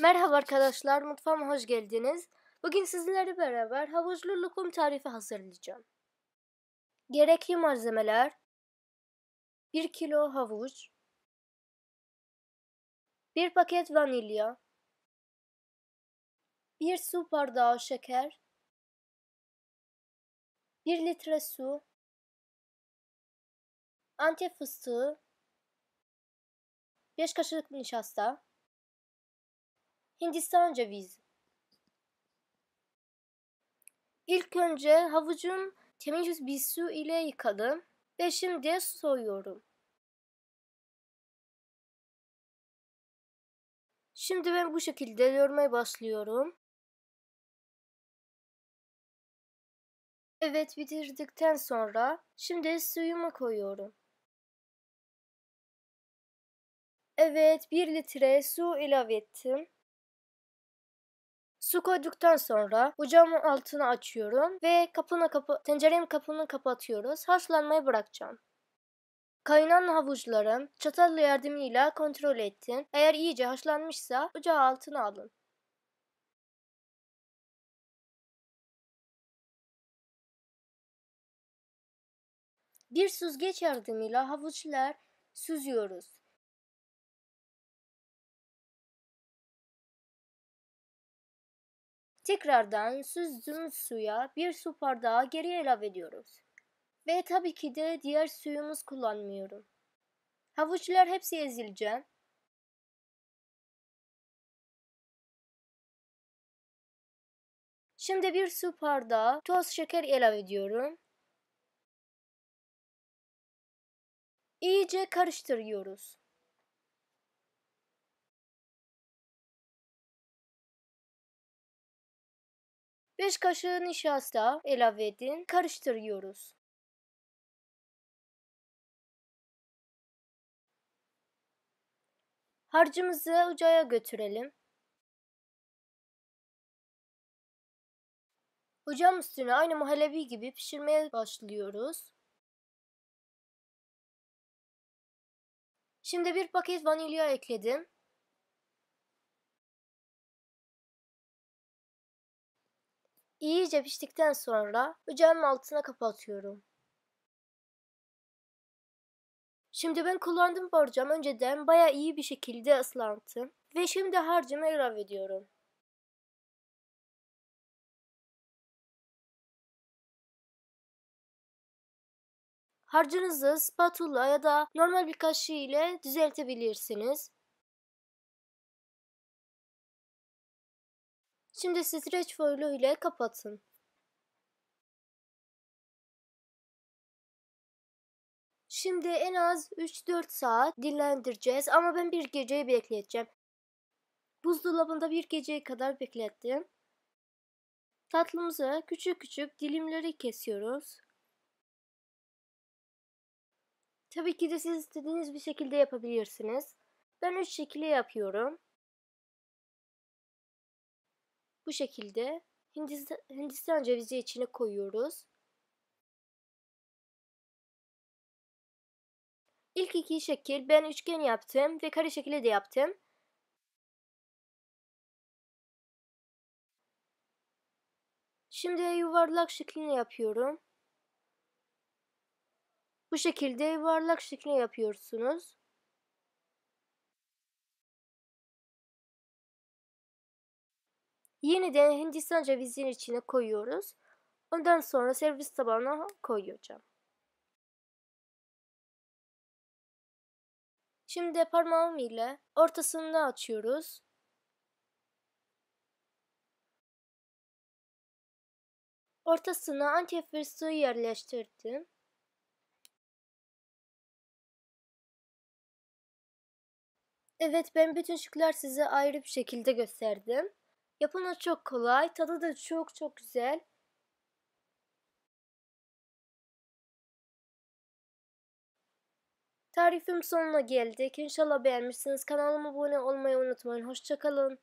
Merhaba arkadaşlar, mutfağıma hoş geldiniz. Bugün sizlerle beraber havuçlu lokum tarifi hazırlayacağım. Gerekli malzemeler 1 kilo havuç 1 paket vanilya 1 su bardağı şeker 1 litre su Antep fıstığı 5 kaşık nişasta Hindistan cevizi. İlk önce havucum temiz bir su ile yıkadım ve şimdi soyuyorum. Şimdi ben bu şekilde yoğurmaya başlıyorum. Evet bitirdikten sonra şimdi suyumu koyuyorum. Evet 1 litre su ilave ettim. Su koyduktan sonra ocağımın altını açıyorum ve kapını kapı tencerenin kapını kapatıyoruz. Haşlanmayı bırakacağım. Kaynayan havuçlarım çatal yardımıyla kontrol ettim. Eğer iyice haşlanmışsa ocağı altına alın. Bir süzgeç yardımıyla havuçlar süzüyoruz. Tekrardan süzdüğümüz suya bir su bardağı geri ilave ediyoruz. Ve tabii ki de diğer suyumuz kullanmıyorum. Havuçlar hepsi ezileceğim. Şimdi bir su bardağı toz şeker ilave ediyorum. İyice karıştırıyoruz. 5 kaşığı nişasta ilave edin. Karıştırıyoruz. Harcımızı ocağa götürelim. Ocağın üstüne aynı muhallebi gibi pişirmeye başlıyoruz. Şimdi bir paket vanilya ekledim. İyice piştikten sonra ocağın altına kapatıyorum. Şimdi ben kullandığım borcam önceden baya iyi bir şekilde ıslattım. Ve şimdi harcımı ilave ediyorum. Harcınızı spatula ya da normal bir kaşığı ile düzeltebilirsiniz. Şimdi streç foil ile kapatın. Şimdi en az 3-4 saat dinlendireceğiz ama ben bir geceyi bekleteceğim. Buzdolabında bir geceye kadar beklettim. Tatlımızı küçük küçük dilimleri kesiyoruz. Tabii ki de siz istediğiniz bir şekilde yapabilirsiniz. Ben üç şekilde yapıyorum. Bu şekilde Hindistan, Hindistan cevizi içine koyuyoruz. İlk iki şekil ben üçgen yaptım ve kare şekilde de yaptım. Şimdi yuvarlak şeklini yapıyorum. Bu şekilde yuvarlak şeklini yapıyorsunuz. Yeniden Hindistan cevizinin içine koyuyoruz. Ondan sonra servis tabağına koyacağım. Şimdi parmağım ile ortasını açıyoruz. Ortasına antep fıstığı yerleştirdim. Evet ben bütün şıklar size ayrı bir şekilde gösterdim. Yapımı çok kolay, tadı da çok çok güzel. Tarifim sonuna geldik. İnşallah beğenmişsiniz. Kanalıma abone olmayı unutmayın. Hoşçakalın.